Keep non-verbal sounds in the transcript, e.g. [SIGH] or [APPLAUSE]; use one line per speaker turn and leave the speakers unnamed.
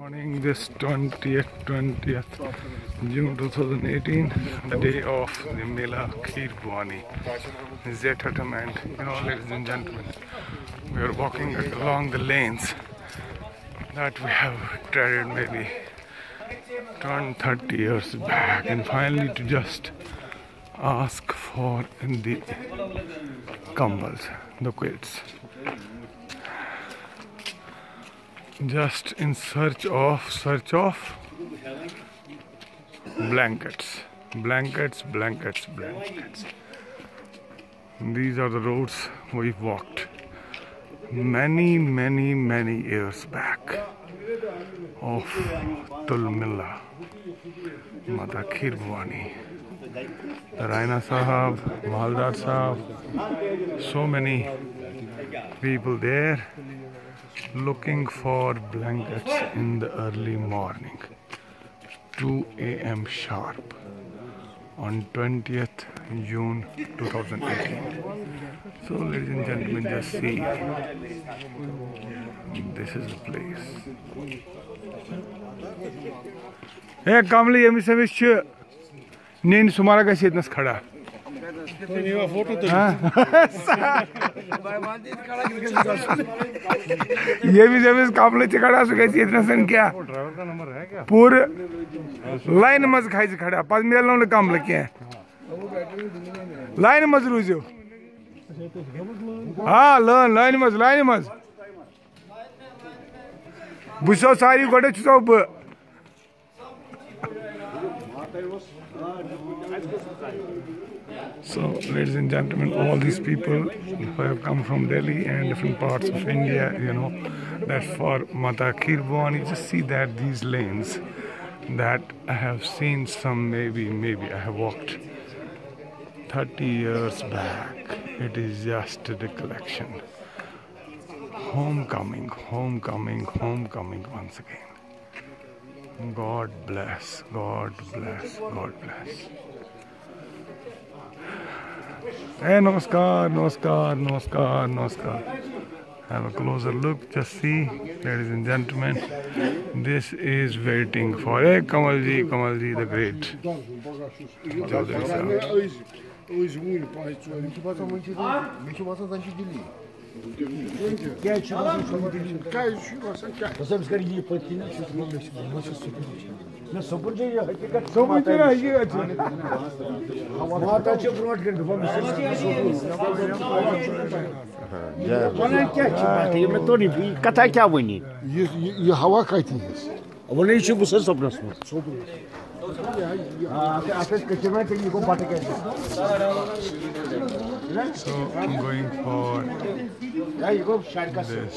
Morning, this 20th, 20th June 2018, the day of the Mela Kheer Bhawani, Zetatum and you know, ladies and gentlemen, we are walking along the lanes that we have treaded maybe 20, 30 years back and finally to just ask for the kambals, the quilts. Just in search of search of blankets. Blankets blankets blankets. These are the roads we've walked many many many years back of Tulmula Mata Kheer Bhawani Raina Sahab Maldar Sahab. So many people there looking for blankets in the early morning. 2 a.m. sharp on 20th June 2018 so ladies and gentlemen just see. This is the place. Hey kamli yemis nein sumara gasi etnas khada [LAUGHS] ये भी इस काबले खड़ा, सो कैसी इतना सन क्या? पूरे लाइन मज खाई खड़ा, पास मेरे लोग काम लगे हैं। लाइन मज रुझो। हाँ लन लाइन मज लाइन मज। बुसो सारी गोटे छुसो So, ladies and gentlemen, all these people who have come from Delhi and different parts of India, you know, that for Mata Kheer Bhawani, just see that these lanes that I have seen some maybe, maybe I have walked 30 years back. It is just a recollection. Homecoming, homecoming, homecoming once again. God bless, God bless, God bless. Hey, namaskar, namaskar, namaskar, namaskar. Have a closer look, just see, ladies and gentlemen. This is waiting for hey, Kamalji, Kamalji the Great.
Kızım sen iyi patina Ne sabır diye ya. Sabır diye ya. İyi acı. Mata çok
rahat geldi. Ben sabır.
Bana ne kaçı? Ben de mi toni? Kata kya bani?
Ye hava kaçtı.
वनी छ बस सपनस में
So I'm going for this.